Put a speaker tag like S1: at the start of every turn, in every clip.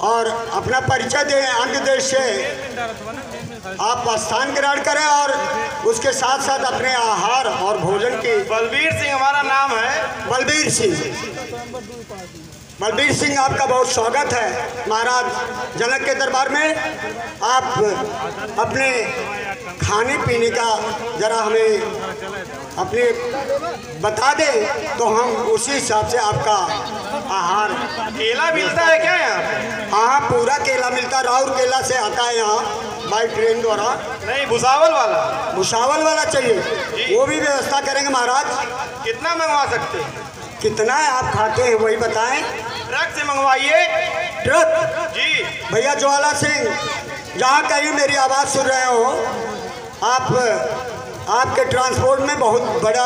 S1: और अपना परिचय दें अन्य देश से। आप स्थान ग्रहण करें और उसके साथ साथ अपने आहार और भोजन की।
S2: बलबीर सिंह हमारा नाम है।
S1: बलबीर सिंह। बलबीर सिंह आपका बहुत स्वागत है। महाराज जनक के दरबार में आप अपने खाने पीने का जरा हमें अपने बता दें तो हम उसी हिसाब से आपका आहार
S2: केला मिलता है क्या यहाँ
S1: हाँ पूरा केला मिलता राउर केला से आता है यहाँ बाई ट्रेन द्वारा।
S2: नहीं भुसावल वाला।
S1: भुसावल वाला चाहिए। वो भी व्यवस्था करेंगे महाराज।
S2: कितना मंगवा सकते हैं?
S1: कितना है आप खाते हैं वही बताएँ।
S2: ट्रक से मंगवाइए।
S1: ट्रक?
S2: जी।
S1: भैया ज्वाला सिंह जहाँ कहीं मेरी आवाज़ सुन रहे हो आप आपके ट्रांसपोर्ट में बहुत बड़ा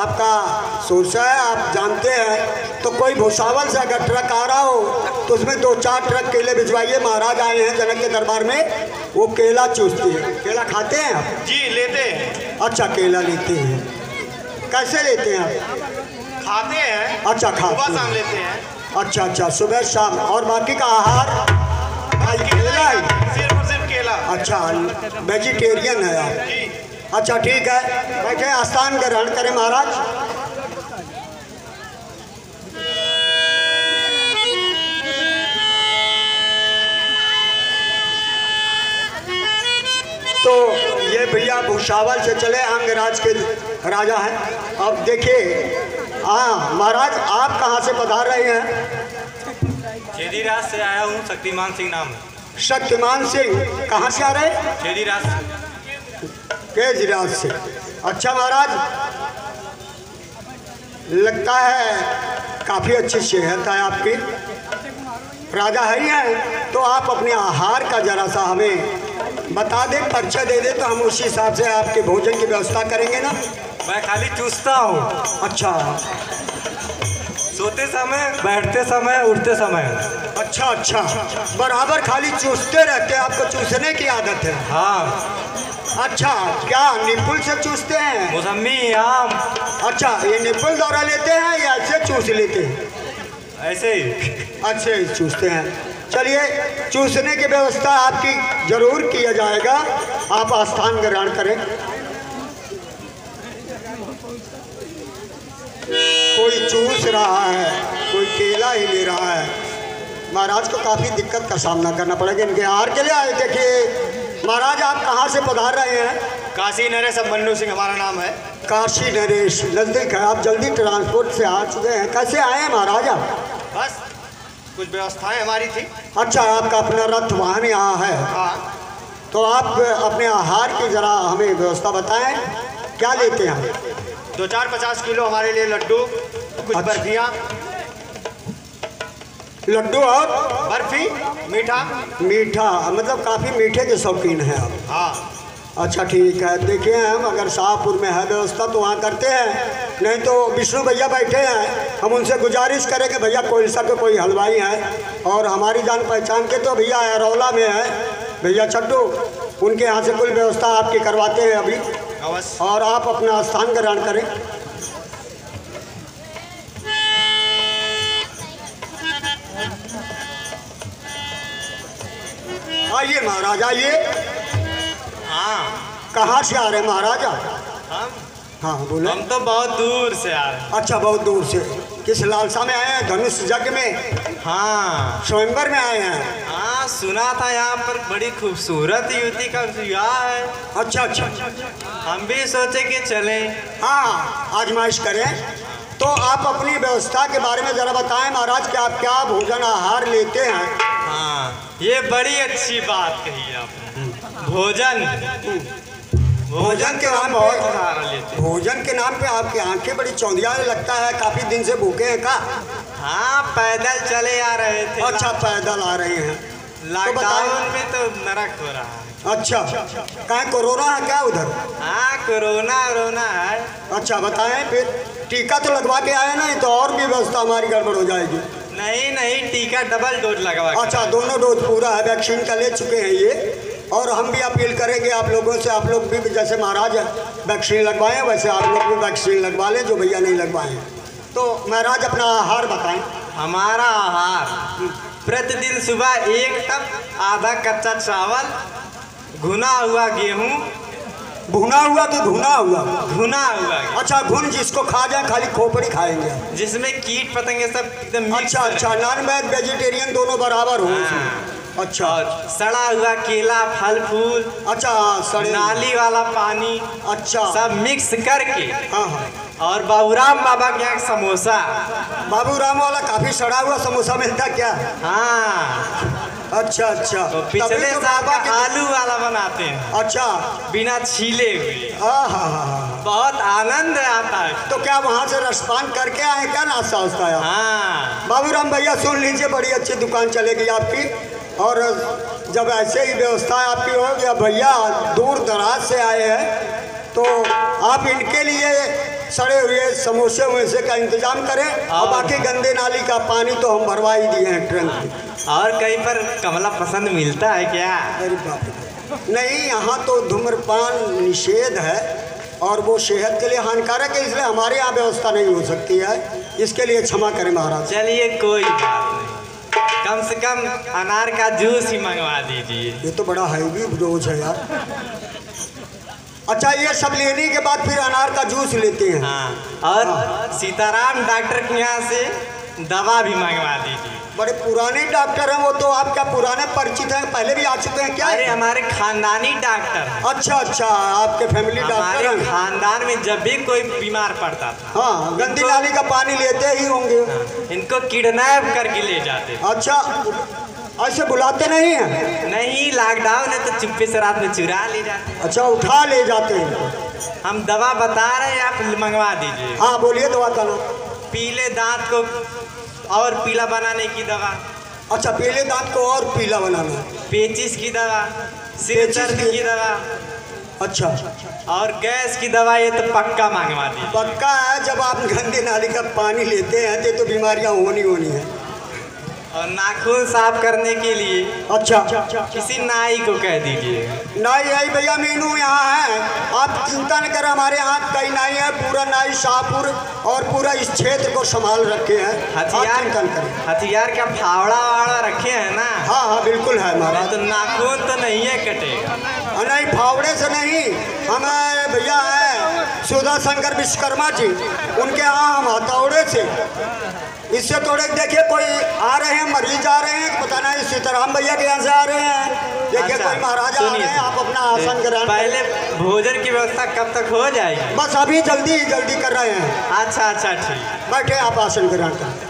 S1: आपका सोर्स है आप जानते हैं। तो कोई भुसावल से अगर ट्रक आ रहा हो तो उसमें दो चार ट्रक केले भिजवाइए महाराज आए हैं जनक के दरबार में वो केला चूसते हैं। केला खाते हैं आप?
S2: जी लेते हैं।
S1: अच्छा केला लेते हैं। कैसे लेते हैं आप?
S2: खाते हैं।
S1: अच्छा खाते
S2: शाम
S1: हैं।
S2: लेते हैं।
S1: अच्छा अच्छा सुबह शाम। और बाकी का आहार? केला ही
S2: सिर्फ़ और सिर्फ़ केला।
S1: अच्छा वेजिटेरियन है आप। अच्छा ठीक है। बैठे स्थान ग्रहण करें महाराज। तो ये भैया भूसावल से चले अंगराज के राजा हैं। अब देखिए हाँ महाराज आप कहाँ से पधार रहे हैं?
S3: छेदीराज से आया हूँ शक्तिमान सिंह नाम
S1: शक्तिमान सिंह कहाँ से आ रहे हैं?
S3: छेदीराज
S1: केजरीवाल से। अच्छा महाराज लगता है काफ़ी अच्छी सेहत है आपकी। राजा है ही हैं तो आप अपने आहार का जरा सा हमें बता दें परिचय दे दें तो हम उसी हिसाब से आपके भोजन की व्यवस्था करेंगे ना।
S3: मैं खाली चूसता हूँ।
S1: अच्छा।
S3: सोते समय बैठते समय उठते समय।
S1: अच्छा अच्छा। बराबर खाली चूसते रहते हैं आपको चूसने की आदत है।
S3: हाँ।
S1: अच्छा क्या निपुल से चूसते हैं?
S3: मौसमी आम।
S1: अच्छा ये निपुल द्वारा लेते हैं या ऐसे चूस लेते हैं?
S3: ऐसे ही।
S1: अच्छे ही चूसते हैं। चलिए चूसने की व्यवस्था आपकी ज़रूर किया जाएगा। आप स्थान ग्रहण करें। कोई चूस रहा है कोई केला ही ले रहा है। महाराज को काफ़ी दिक्कत का सामना करना पड़ेगा। इनके हार के लिए आए देखिए। महाराज आप कहाँ से पधार रहे हैं?
S2: काशी नरेश मन्नू सिंह हमारा नाम है।
S1: काशी नरेश नज़दीक है। आप जल्दी ट्रांसपोर्ट से आ चुके हैं। कैसे आए हैं महाराज आप?
S2: बस कुछ व्यवस्थाएँ हमारी थी।
S1: अच्छा आपका अपना रथ वाहन यहाँ है।
S2: हाँ।
S1: तो आप अपने आहार की ज़रा हमें व्यवस्था बताएँ। क्या लेते हैं
S2: दो चार पचास किलो हमारे लिए लड्डू कुछ
S1: अच्छा।
S2: बर्फियाँ
S1: लड्डू और
S2: बर्फ़ी मीठा?
S1: मीठा मतलब काफ़ी मीठे के शौकीन हैं आप।
S2: हाँ।
S1: अच्छा ठीक है। देखिए हम अगर शाहपुर में है व्यवस्था तो वहाँ करते हैं। नहीं तो विष्णु भैया बैठे हैं। हम उनसे गुजारिश करें कि भैया कोयलसा के कोई हलवाई हैं। और हमारी जान पहचान के तो भैया अरौला में है। भैया चड्डू उनके यहाँ से कुल व्यवस्था आपकी करवाते हैं अभी। और आप अपना स्थान ग्रहण करें। महाराज ये
S3: हाँ।
S1: कहाँ से आ रहे महाराजा?
S3: हम
S1: हाँ बोले।
S3: हम तो बहुत दूर से आ रहे
S1: अच्छा बहुत दूर से। किस लालसा में आए हैं? धनुष यज्ञ में?
S3: हाँ।
S1: स्वयंवर में आए हैं?
S3: हाँ सुना था यहाँ पर बड़ी खूबसूरत युवती का विवाह है।
S1: अच्छा अच्छा।
S3: हम भी सोचे कि चले।
S1: हाँ आजमाइश करें। तो आप अपनी व्यवस्था के बारे में ज़रा बताएँ महाराज कि आप क्या भोजन आहार लेते हैं
S3: हाँ? ये बड़ी अच्छी बात कही आपने। भोजन।
S1: भोजन के नाम
S3: बहुत
S1: भोजन के नाम पे आपकी आँखें बड़ी चौंधिया लगता है काफ़ी दिन से भूखे हैं का?
S3: हाँ पैदल चले आ रहे थे।
S1: अच्छा पैदल आ रहे हैं।
S3: लॉकडाउन में तो नरक हो रहा है।
S1: अच्छा। कहीं कोरोना है क्या उधर?
S3: हाँ कोरोना वरोना है।
S1: अच्छा बताएँ फिर। टीका तो लगवा के आए ना तो और भी व्यवस्था हमारी गड़बड़ हो जाएगी।
S3: नहीं नहीं टीका डबल डोज लगवा
S1: अच्छा दोनों डोज पूरा है वैक्सीन का ले चुके हैं ये। और हम भी अपील करेंगे आप लोगों से आप लोग भी जैसे महाराज वैक्सीन लगवाएँ वैसे आप लोग भी वैक्सीन लगवा लें जो भैया नहीं लगवाएँ। तो महाराज अपना आहार बताएँ।
S3: हमारा आहार प्रतिदिन सुबह एक टप आधा कच्चा चावल घुना हुआ गेहूँ
S1: भुना हुआ तो धुना हुआ।
S3: घुना हुआ।
S1: अच्छा घुन जिसको खा जाए खाली खोपड़ी खाएँगे।
S3: जिसमें कीट पतंगे सब एकदम
S1: अच्छा अच्छा नॉन वेज वेजिटेरियन दोनों बराबर हो। अच्छा।
S3: सड़ा हुआ केला फल फूल
S1: अच्छा हाँ सड़े
S3: नाली वाला पानी
S1: अच्छा।
S3: सब मिक्स करके।
S1: हाँ हाँ।
S3: और बाबूराम बाबा के यहाँ समोसा।
S1: बाबू राम वाला काफ़ी सड़ा हुआ समोसा मिलता क्या?
S3: हाँ।
S1: अच्छा अच्छा।
S3: तो पिछले
S1: तो
S3: साल का आलू वाला बनाते हैं।
S1: अच्छा।
S3: बिना छीले हुए।
S1: हाँ हाँ हाँ हाँ।
S3: बहुत आनंद आता है।
S1: तो क्या वहाँ से रसपान करके आए क्या नाश्ता वास्ता आया
S3: हाँ?
S1: बाबूराम भैया सुन लीजिए बड़ी अच्छी दुकान चलेगी आपकी। और जब ऐसे ही व्यवस्था आपकी हो या भैया दूर दराज से आए हैं तो आप इनके लिए सड़े हुए समोसे वमोसे का इंतज़ाम करें और
S3: और-
S1: बाकी गंदे नाली का पानी तो हम भरवा ही दिए हैं ट्रंक
S3: और कहीं पर कमला पसंद मिलता है क्या?
S1: अरे बाप नहीं यहाँ तो धूम्रपान निषेध है और वो सेहत के लिए हानिकारक है इसलिए हमारे यहाँ व्यवस्था नहीं हो सकती है। इसके लिए क्षमा करें महाराज।
S3: चलिए कोई बात नहीं। कम से कम अनार का जूस ही मंगवा दीजिए।
S1: ये तो बड़ा हैवी डोज है यार। अच्छा ये सब लेने के बाद फिर अनार का जूस लेते हैं।
S3: हाँ और सीताराम डॉक्टर के यहाँ से दवा भी मंगवा दीजिए।
S1: बड़े पुराने डॉक्टर हैं वो तो आपका पुराने परिचित हैं? पहले भी आ चुके हैं क्या?
S3: अरे है? हमारे खानदानी डॉक्टर।
S1: अच्छा अच्छा आपके फैमिली डॉक्टर हैं।
S3: खानदान में जब भी कोई बीमार पड़ता था।
S1: हाँ गंदी नाली का पानी लेते ही होंगे।
S3: इनको किडनैप करके ले जाते
S1: अच्छा ऐसे बुलाते नहीं हैं?
S3: नहीं लॉकडाउन है तो चुप्पे से रात में चुरा ले जाते
S1: अच्छा उठा ले जाते हैं।
S3: हम दवा बता रहे हैं आप मंगवा दीजिए।
S1: हाँ बोलिए दवा का नाम।
S3: पीले दांत को और पीला बनाने की दवा।
S1: अच्छा पीले दांत को और पीला बनाना।
S3: पेचिस की दवा सिर दर्द
S1: की-
S3: दवा।
S1: अच्छा।
S3: और गैस की दवा ये तो पक्का मांगवा दीजिए।
S1: पक्का है जब आप गंदे नाली का पानी लेते हैं तो, तो बीमारियाँ होनी होनी है।
S3: और नाखून साफ़ करने के लिए
S1: अच्छा।
S3: किसी नाई को कह दीजिए।
S1: नाई आई भैया मीनू यहाँ है। आप चिंता न करें हमारे यहाँ कई नाई है पूरा नाई शाहपुर और पूरा इस क्षेत्र को संभाल रखे हैं।
S3: हथियार
S1: करें।
S3: हथियार का फावड़ा वावड़ा रखे हैं ना?
S1: हाँ हाँ बिल्कुल है महाराज।
S3: तो नाखून तो नहीं है कटेगा।
S1: नहीं फावड़े से नहीं। हमें भैया है सुधा शंकर विश्वकर्मा जी। उनके यहाँ हम हथौड़े से। इससे थोड़े देखिए कोई आ रहे हैं मरीज़ आ रहे हैं पता नहीं सीताराम भैया के यहाँ से आ रहे हैं। देखिए
S3: अच्छा,
S1: कोई महाराज आ रहे हैं आप अपना आसन ग्रहण
S3: पहले भोजन की व्यवस्था कब तक हो जाएगी?
S1: बस अभी जल्दी जल्दी कर रहे हैं।
S3: अच्छा अच्छा ठीक।
S1: बैठे आप आसन ग्रहण करें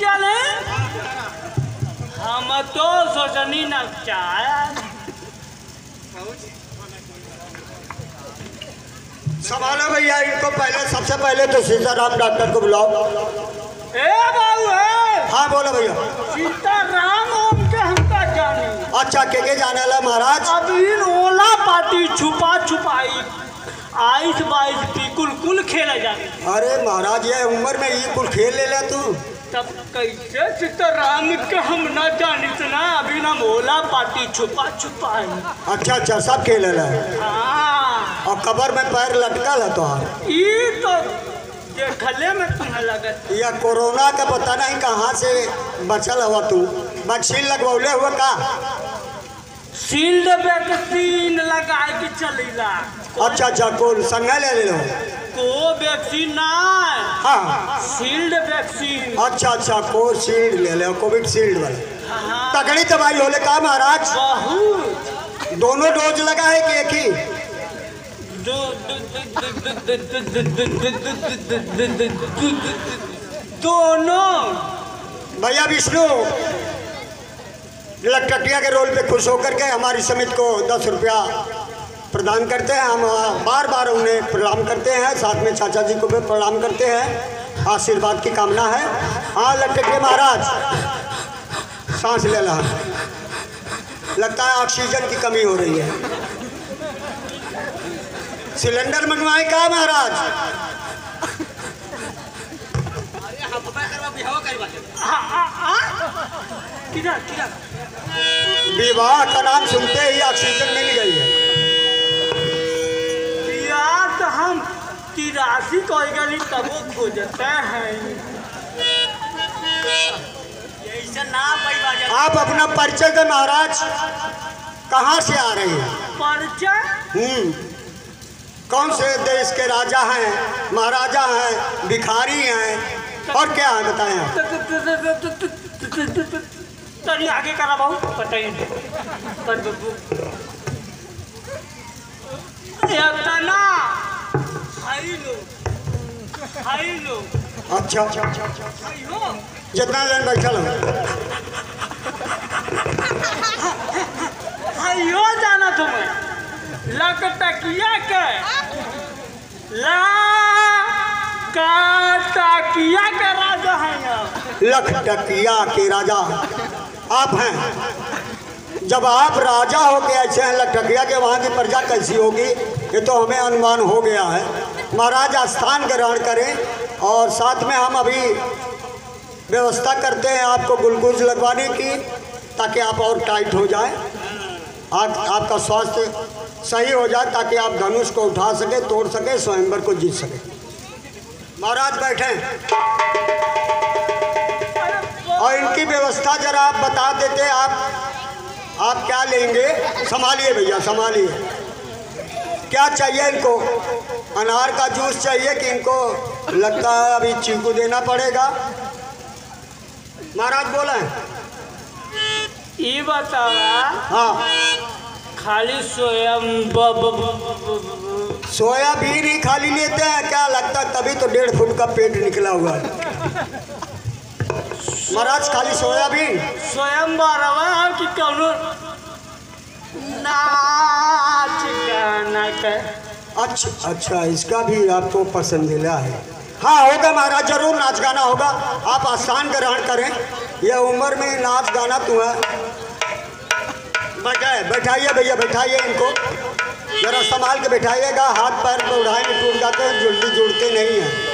S4: जाले हम तो सोचनी न
S1: संभालो भैया इनको पहले सबसे पहले तो सीताराम डॉक्टर को बुलाओ।
S4: ए बाबू है
S1: हाँ बोलो भैया।
S4: सीताराम ओम के हमका जाने?
S1: अच्छा के के जाने वाला महाराज?
S4: अभी ओला पार्टी छुपा छुपाई। आइस बाइस बिल्कुल कुल खेला जाने
S1: अरे महाराज ये उम्र में ये कुल खेल ले ले तू।
S4: तब कैसे सीताराम के हम न जानित ना अभी ना ओला पार्टी छुपा छुपाई
S1: अच्छा अच्छा सब खेल ले
S4: हाँ।
S1: और कबर में पैर लटकल है तोहार
S4: ई तो देखले में तुम्हें लगत
S1: या कोरोना का पता नहीं कहाँ से बचल हुआ तू। वैक्सीन लगवौले हुआ का?
S4: शील्ड वैक्सीन लगा के चलेला
S1: अच्छा अच्छा कौन संगा ले ले लो
S4: को वैक्सीन ना
S1: हाँ
S4: शील्ड वैक्सीन
S1: अच्छा अच्छा कोविशील्ड ले लो कोविड शील्ड वाला
S4: हाँ
S1: तगड़ी दवाई होले का महाराज दोनों डोज लगा है कि एक ही
S4: दो दोनों
S1: भैया विष्णु लटकटिया के रोल पे खुश होकर के हमारी समिति को दस रुपया प्रदान करते हैं। हम बार बार उन्हें प्रणाम करते हैं। साथ में चाचा जी को भी प्रणाम करते हैं। आशीर्वाद की कामना है। हाँ लटकटिया महाराज। सांस ले रहा लगता है ऑक्सीजन की कमी हो रही है। सिलेंडर मंगवाए का महाराज?
S4: हाँ, हाँ, हाँ।
S1: विवाह का नाम सुनते ही ऑक्सीजन मिल गई है।
S4: यार तो हम तिरासी कोई गली तबो खोजते हैं ना
S1: आप अपना परिचय दें महाराज कहाँ से आ रहे हैं
S4: परिचय
S1: हम्म कौन से देश के राजा हैं महाराजा हैं भिखारी हैं और क्या है बताएँ आप
S4: आगे करा बहु बताइए पर हाई लो हाई लो
S1: अच्छा जितना जन बैठल हो
S4: जाना तुम्हें। लक तकिया के। ला का राजा हैं
S1: के राजा। आप हैं। जब आप राजा हो के ऐसे हैं लखटकिया के वहाँ की प्रजा कैसी होगी? ये तो हमें अनुमान हो गया है। महाराज स्थान ग्रहण करें और साथ में हम अभी व्यवस्था करते हैं आपको ग्लूकोज लगवाने की, ताकि आप और टाइट हो जाए। आप, आपका स्वास्थ्य सही हो जाए, ताकि आप धनुष को उठा सके, तोड़ सके, स्वयंवर को जीत सके। महाराज, बैठे। और इनकी व्यवस्था जरा आप बता देते, आप आप क्या लेंगे? संभालिए भैया संभालिए। क्या चाहिए इनको? अनार का जूस चाहिए कि इनको लगता है अभी चीकू देना पड़ेगा? महाराज बोले
S4: ये बतावा
S1: हाँ।
S4: खाली ब-
S1: सोयाबीन ही खाली लेते हैं क्या लगता है तभी तो डेढ़ फुट का पेट निकला हुआ है। महाराज खाली सोयाबीन
S4: स्वयं बारवा कि कौनो नाच गाना के
S1: अच्छा अच्छा इसका भी आपको पसंदीदा है। हाँ होगा महाराज ज़रूर नाच गाना होगा। आप आसान ग्रहण करें। यह उम्र में नाच गाना तुम्हें बैठाए बैठाइए भैया बैठाइए इनको। जरा संभाल के बैठाइएगा हाथ पैर में उड़ाए टूट जाते हैं जल्दी जुड़ते नहीं हैं।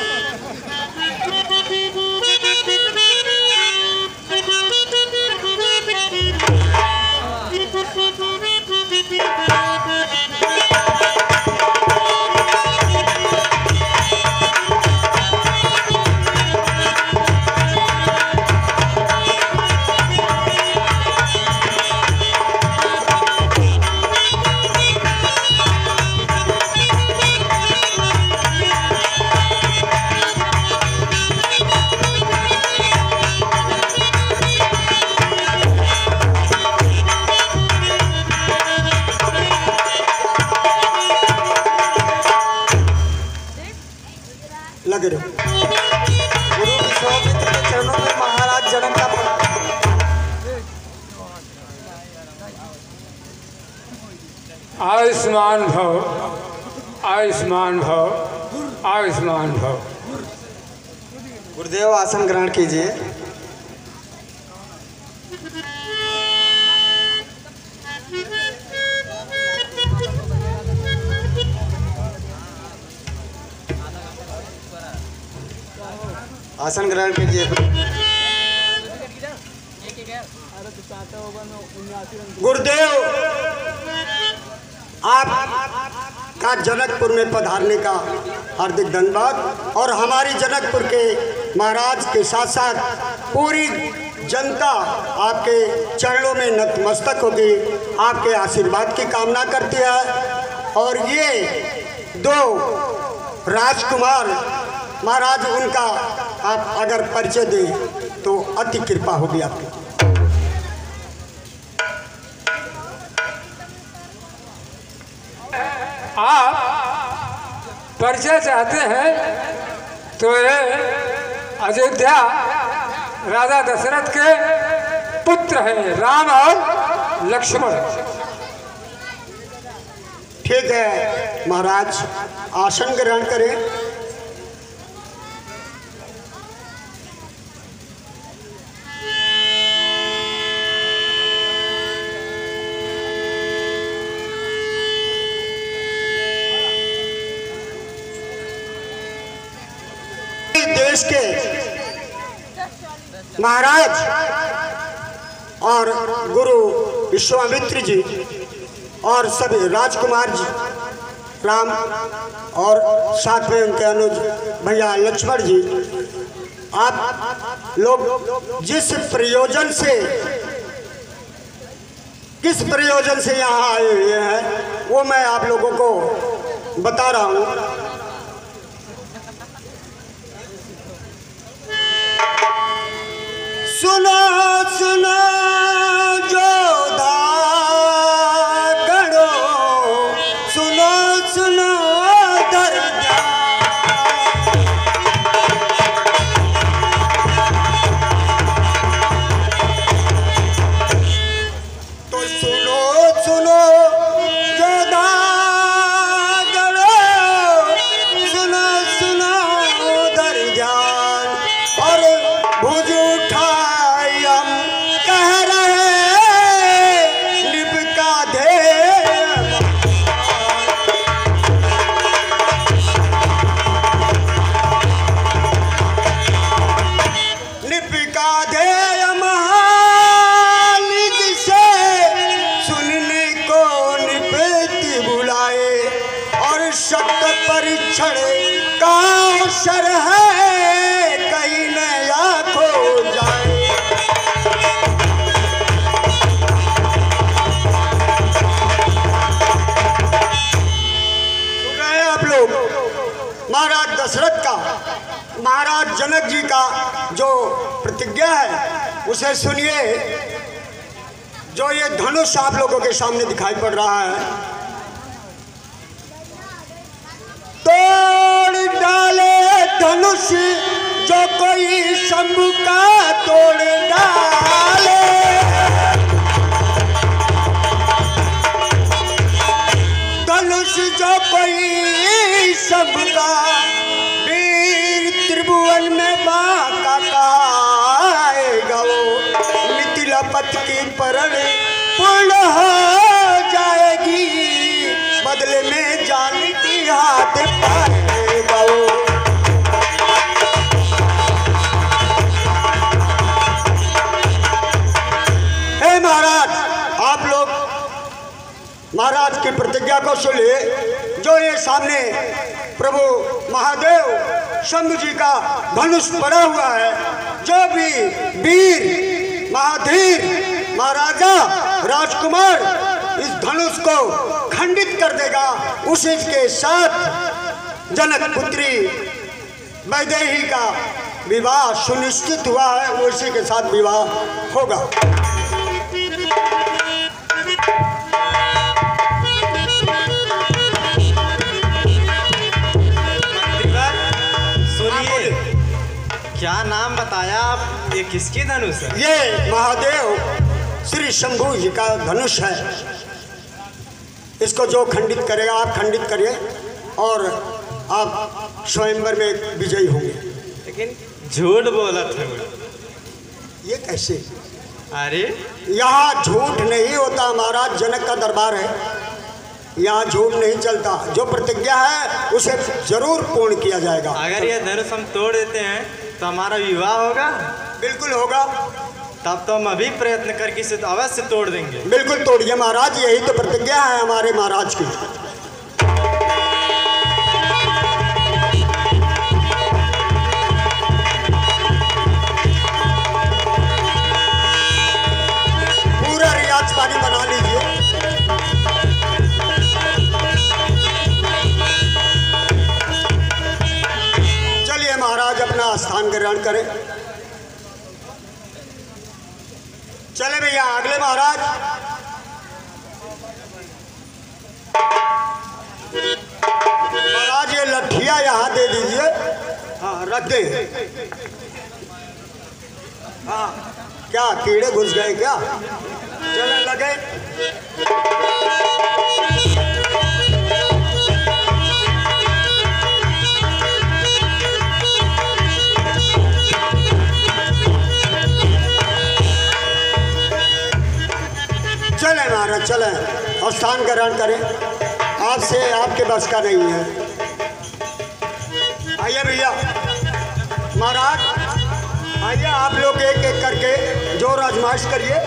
S1: लग रहे गुरु विश्वामित्र के चरणों में महाराज जन्म का
S5: आयुष्मान भव आयुष्मान भव आयुष्मान भव।
S1: गुरुदेव आसन ग्रहण कीजिए। आसन ग्रहण कीजिए गुरुदेव आप का जनकपुर में पधारने का हार्दिक धन्यवाद और हमारी जनकपुर के महाराज के साथ साथ पूरी जनता आपके चरणों में नतमस्तक होगी, आपके आशीर्वाद की कामना करती है। और ये दो राजकुमार, महाराज उनका आप अगर परिचय दें तो अति कृपा होगी आपकी।
S5: आप परिचय चाहते हैं तो ये अयोध्या राजा दशरथ के पुत्र हैं राम और लक्ष्मण।
S1: ठीक है महाराज आसन ग्रहण करें। देश के महाराज और गुरु विश्वामित्र जी और सभी राजकुमार जी, राम और साथ में उनके अनुज भैया लक्ष्मण जी, आप लोग जिस प्रयोजन से, किस प्रयोजन से यहाँ आए हुए हैं, वो मैं आप लोगों को बता रहा हूँ। सुनो सुनो दशरथ का, महाराज जनक जी का जो प्रतिज्ञा है, उसे सुनिए। जो ये धनुष आप लोगों के सामने दिखाई पड़ रहा है। तोड़ डाले धनुष, जो कोई शंभु का तोड़ डाले। धनुष, जो कोई सबका वीर त्रिभुवन में बाका आएगा वो। मिथिला पथ की परण पूर्ण हो जाएगी। बदले में जान की हाथ पाएगा वो। महाराज की प्रतिज्ञा को सुनिए, जो ये सामने प्रभु महादेव शंभु जी का धनुष पड़ा हुआ है, जो भी वीर, महाधीर, महाराजा, राजकुमार इस धनुष को खंडित कर देगा, उसी के साथ जनक पुत्री वैदेही का विवाह सुनिश्चित हुआ है उसी के साथ विवाह होगा।
S3: बताया आप? ये किसकी धनुष है?
S1: ये महादेव श्री शंभु जी का धनुष है। इसको जो खंडित करेगा आप खंडित करिए और आप स्वयंवर में विजयी होंगे।
S3: लेकिन झूठ बोला था
S1: ये कैसे?
S3: अरे।
S1: यहाँ झूठ नहीं होता महाराज जनक का दरबार है। यहाँ झूठ नहीं चलता। जो प्रतिज्ञा है उसे ज़रूर पूर्ण किया जाएगा।
S3: अगर ये धनुष हम तोड़ देते हैं तो हमारा विवाह होगा?
S1: बिल्कुल होगा।
S3: तब तो हम अभी प्रयत्न करके इसे अवश्य तोड़ देंगे।
S1: बिल्कुल तोड़िए महाराज यही तो प्रतिज्ञा है हमारे महाराज की। पूरा रियाज पानी का स्थान ग्रहण करें। चले भैया, अगले महाराज। महाराज, ये लठिया यहाँ दे दीजिए। हाँ रख दे। हाँ क्या कीड़े घुस गए क्या? चले लगे। चले महाराज, चले। और स्थान ग्रहण करें। आपसे आपके बस का नहीं है। आइए भैया। महाराज, आइए आप लोग एक एक करके ज़ोर आजमाइश करिए।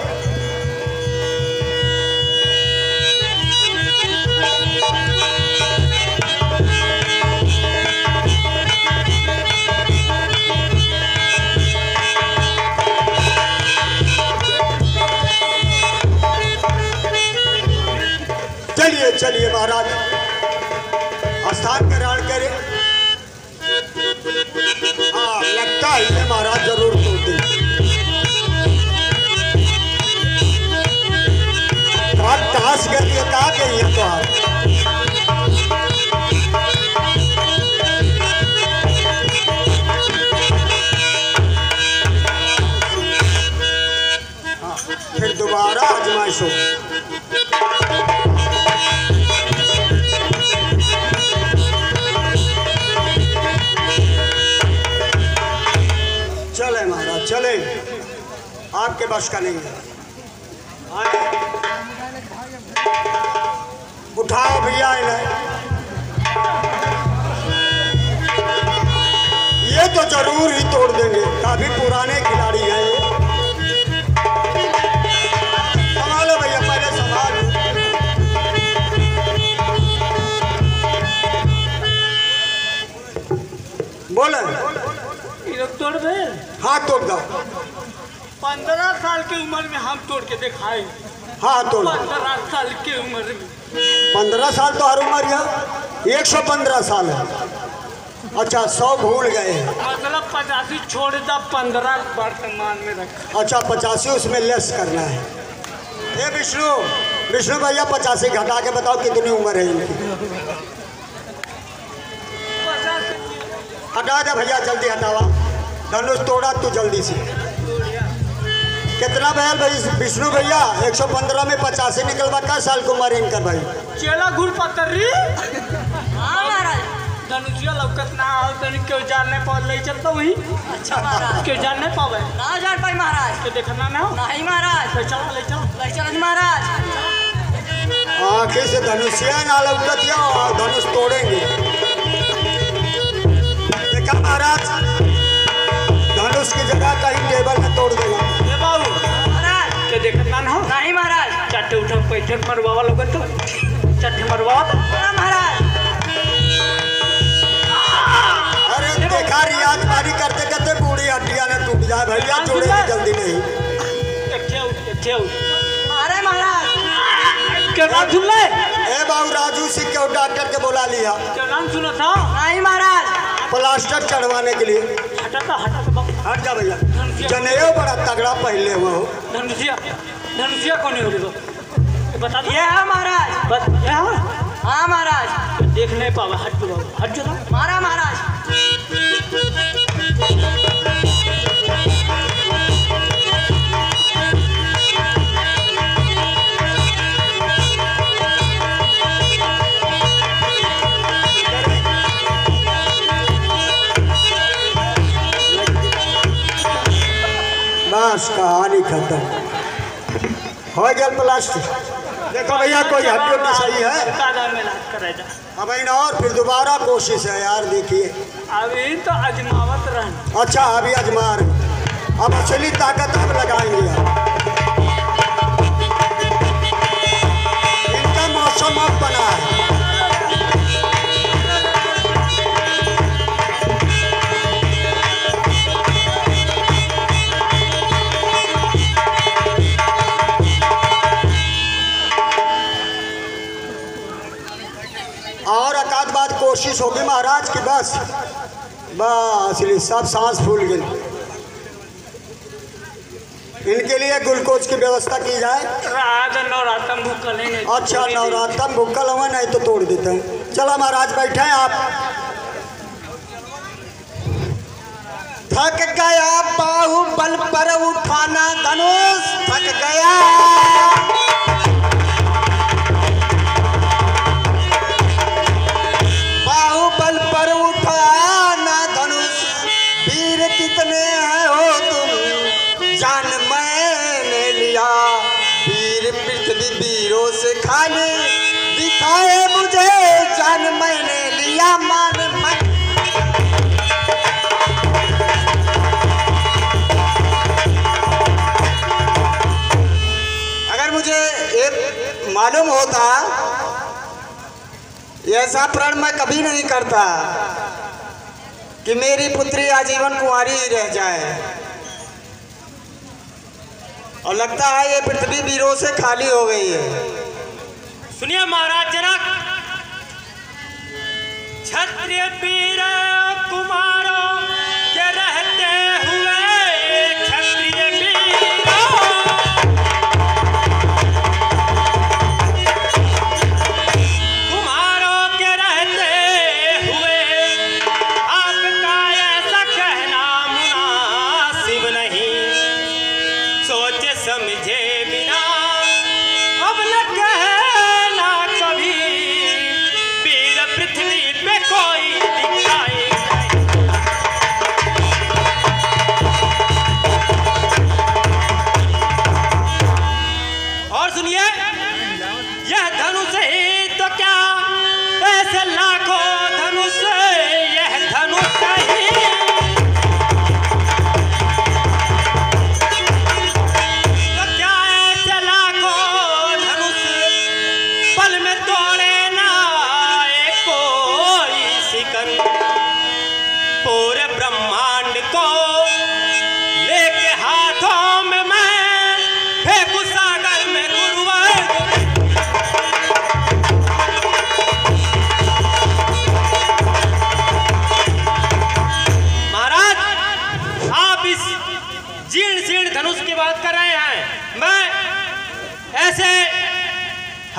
S1: चलिए महाराज। स्थान ग्रहण करें। हाँ लगता है ये महाराज ज़रूर आप ताश करिए कहा गई है तो आप? हाँ, दोबारा आजमाइश होगी आपके बस का नहीं है। उठाओ भैया इन्हें। ये तो ज़रूर ही तोड़ देंगे। काफ़ी पुराने खिलाड़ी हैं ये। संभालो भैया पहले संभालो। बोले।
S4: तोड़ दे।
S1: हाथ तोड़ दो।
S4: पंद्रह साल की उम्र में हम तोड़ के दिखाए।
S1: हाथ तोड़
S4: पंद्रह साल की उम्र में।
S1: पंद्रह साल तो हर उम्र है एक सौ पंद्रह साल है। अच्छा सौ भूल गए हैं।
S4: मतलब पचासी छोड़ दा पंद्रह वर्तमान में रखा।
S1: अच्छा पचासी उसमें लेस करना है। ये विष्णु विष्णु भैया पचासी घटा के बताओ कितनी उम्र है इनकी? हटा दे भैया जल्दी हटावा धनुष तोड़ा तू जल्दी से। कितना बैल भाई? विष्णु भैया 115 में पचासी निकलवा का साल को उम्र है इनका भाई।
S4: चेला गुड़ पतरी। धनुषिया लौकत ना हो तनी क्यों जान नहीं पाओ ले चलता वही।
S6: अच्छा महाराज।
S4: क्यों जान नहीं पावे।
S6: ना जान पाई महाराज।
S4: के देखना ना हो।
S6: नहीं महाराज।
S4: ले चलो ले चलो।
S6: ले चलो महाराज।
S1: आँखें से धनुषिया ना लौकत या धनुष तोड़ेंगे। देखा महाराज धनुष की जगह कहीं टेबल में तोड़ देगा।
S4: के देखना ना हो
S6: नहीं महाराज।
S4: चाटे उठा पैठे मरवावा लोगन तो। चाटे मरवावा तो?
S6: महाराज।
S1: अरे देखा रियाज बारी करते करते बूढ़ी हड्डियाँ ने टूट जाए भैया जोड़ेंगे जल्दी नहीं।
S4: एक उठ एक उठ
S6: अरे महाराज।
S4: के नाम सुन ले
S1: ए बाबू राजू सिंह के डॉक्टर के बुला लिया।
S4: के नाम सुना था?
S6: नहीं महाराज।
S1: प्लास्टर चढ़वाने के लिए।
S4: हटा था हटा बाबू।
S1: हट जा भैया। जनेऊ बड़ा तगड़ा पहले हुआ हो।
S4: धनुषिया धनुषिया कौन है तो बता
S6: ये है महाराज।
S4: बस ये हाँ
S6: महाराज?
S4: देख नहीं पावा हट जो हट जो
S6: मारा महाराज।
S1: बस कहानी खत्म। हो गया प्लास्टिक देखो भैया कोई हड्डी उड्डी सही है? अब इन और फिर दोबारा कोशिश है यार देखिए।
S4: अभी तो अजमावत रहन।
S1: अच्छा अभी अजमा रहे अब असली ताकत अब बस सब सांस फूल गई। इनके लिए ग्लूकोज की व्यवस्था की जाए।
S3: नवरातम
S1: अच्छा नवरात्र भूखल हुआ नहीं तो तोड़ देते हैं। चलो महाराज बैठे हैं आप। थक गया बाहुबल पर उठाना धनुष थक गया। मालूम होता, ऐसा प्रण मैं कभी नहीं करता कि मेरी पुत्री आजीवन कुंवारी ही रह जाए। और लगता है ये पृथ्वी वीरों से खाली हो गई है।
S3: सुनिए महाराज जनक क्षत्रिय वीर कुमारों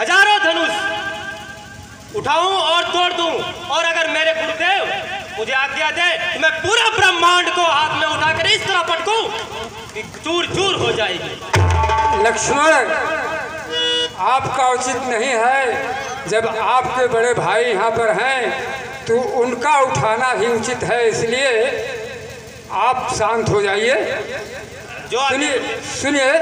S3: हज़ारों धनुष उठाऊं और तोड़ दूँ। और अगर मेरे गुरुदेव मुझे आज्ञा दे तो मैं पूरा ब्रह्मांड को हाथ में उठाकर इस तरह पटकूं कि चूर चूर हो जाएगी।
S5: लक्ष्मण आपका उचित नहीं है। जब आपके बड़े भाई यहाँ पर हैं तो उनका उठाना ही उचित है। इसलिए आप शांत हो जाइए।
S3: जो
S5: सुनिए सुनिए।